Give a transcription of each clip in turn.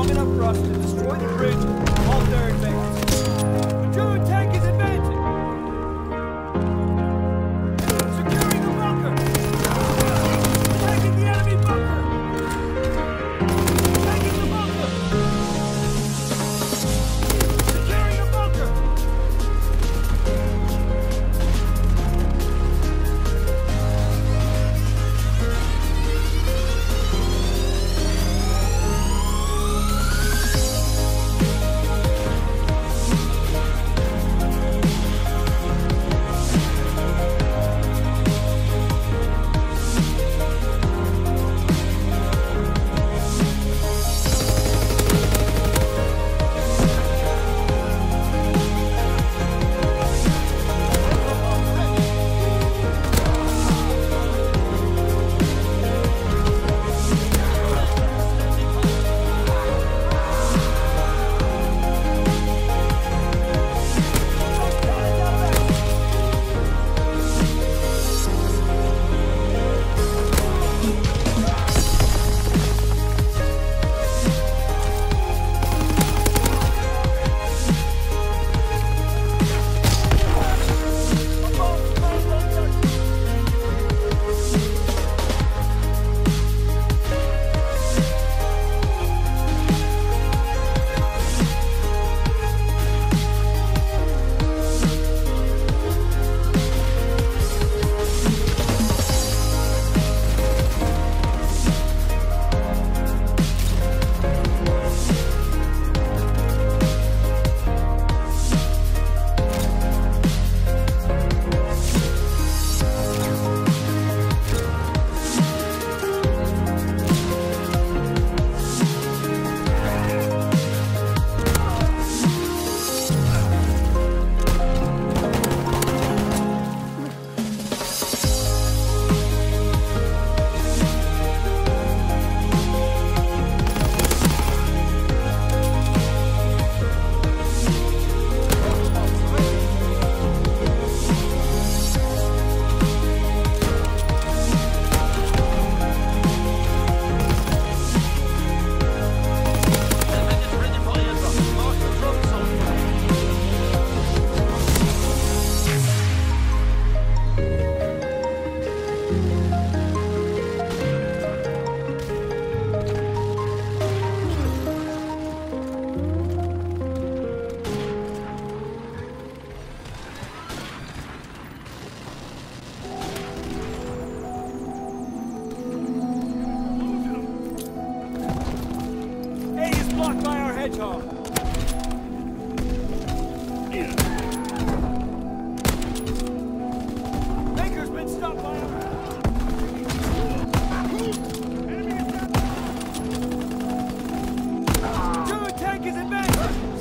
long enough for us to destroy the bridge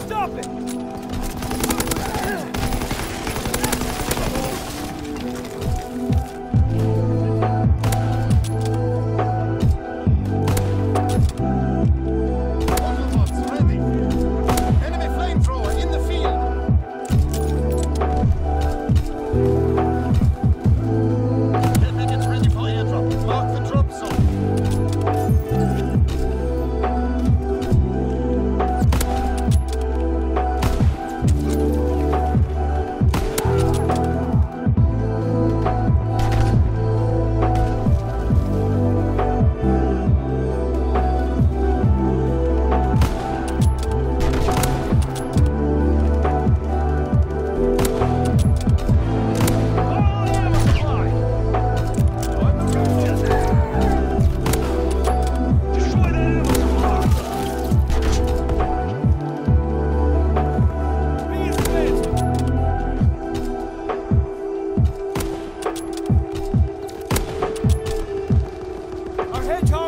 Stop it! है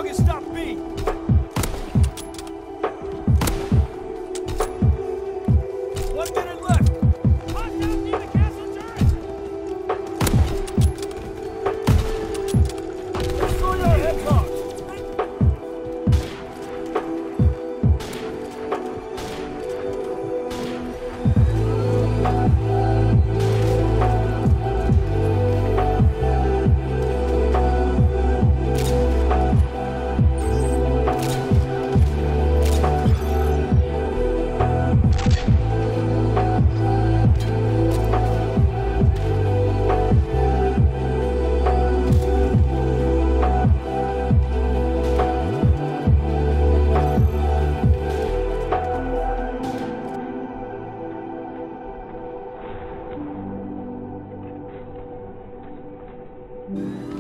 thank mm -hmm. you